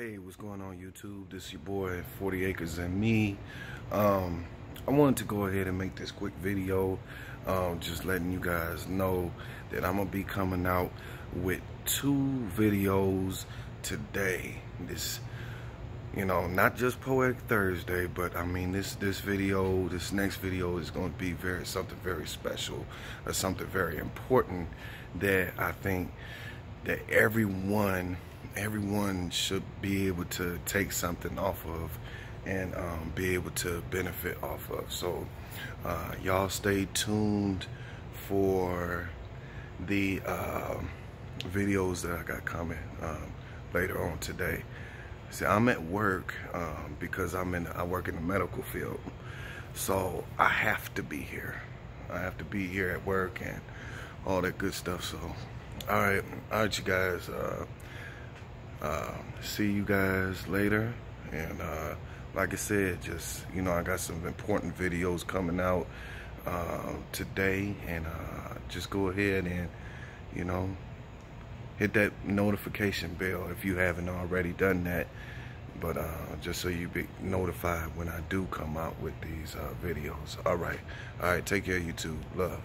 Hey, what's going on YouTube? This is your boy 40 Acres and me. Um, I wanted to go ahead and make this quick video, um, just letting you guys know that I'm gonna be coming out with two videos today. This, you know, not just Poetic Thursday, but I mean this this video, this next video is going to be very something very special, or something very important that I think that everyone everyone should be able to take something off of and um, be able to benefit off of. So uh, y'all stay tuned for the uh, videos that I got coming um, later on today. See, I'm at work um, because I'm in. I work in the medical field, so I have to be here. I have to be here at work and all that good stuff. So, all right, all right, you guys. Uh, uh, see you guys later. And uh, like I said, just, you know, I got some important videos coming out uh, today. And uh, just go ahead and, you know, hit that notification bell if you haven't already done that. But uh, just so you be notified when I do come out with these uh, videos. All right. All right. Take care, YouTube. Love.